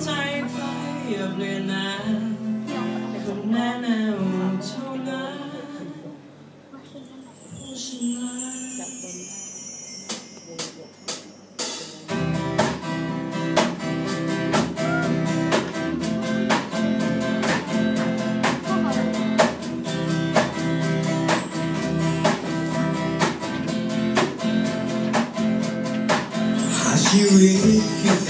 ใจใครอย่าเปลี่ยนนาคนแน่แน่วเท่านั้นผู้ชนะชีวิตคือ